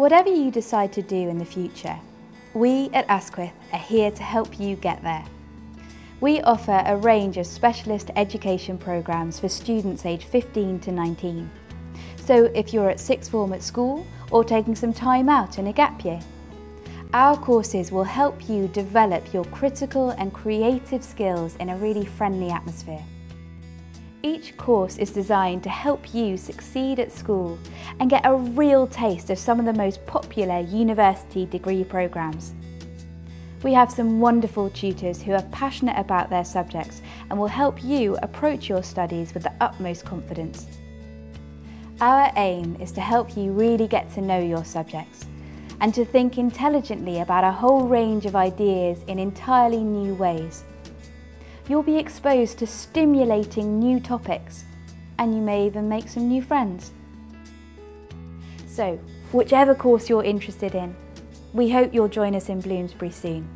Whatever you decide to do in the future, we at Asquith are here to help you get there. We offer a range of specialist education programmes for students aged 15 to 19. So if you're at sixth form at school or taking some time out in a gap year, our courses will help you develop your critical and creative skills in a really friendly atmosphere. Each course is designed to help you succeed at school and get a real taste of some of the most popular university degree programmes. We have some wonderful tutors who are passionate about their subjects and will help you approach your studies with the utmost confidence. Our aim is to help you really get to know your subjects and to think intelligently about a whole range of ideas in entirely new ways. You'll be exposed to stimulating new topics and you may even make some new friends. So, whichever course you're interested in, we hope you'll join us in Bloomsbury soon.